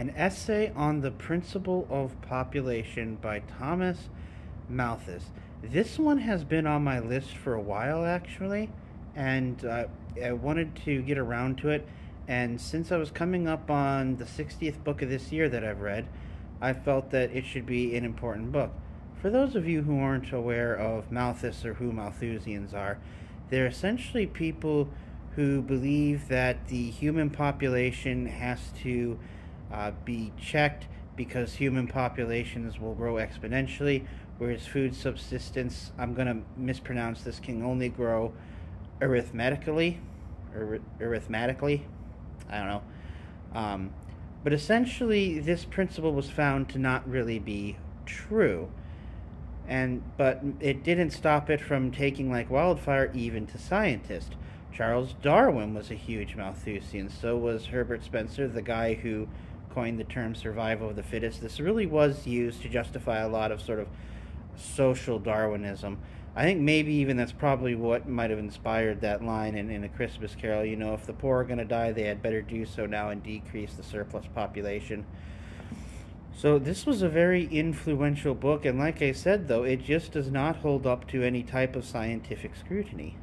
An Essay on the Principle of Population by Thomas Malthus. This one has been on my list for a while, actually, and uh, I wanted to get around to it. And since I was coming up on the 60th book of this year that I've read, I felt that it should be an important book. For those of you who aren't aware of Malthus or who Malthusians are, they're essentially people who believe that the human population has to uh, be checked because human populations will grow exponentially, whereas food subsistence, I'm going to mispronounce this, can only grow arithmetically. arithmetically. I don't know. Um, but essentially, this principle was found to not really be true. And but it didn't stop it from taking like wildfire even to scientists. Charles Darwin was a huge Malthusian. So was Herbert Spencer, the guy who coined the term survival of the fittest. This really was used to justify a lot of sort of social Darwinism. I think maybe even that's probably what might have inspired that line in, in A Christmas Carol. You know, if the poor are going to die, they had better do so now and decrease the surplus population. So, this was a very influential book, and like I said, though, it just does not hold up to any type of scientific scrutiny.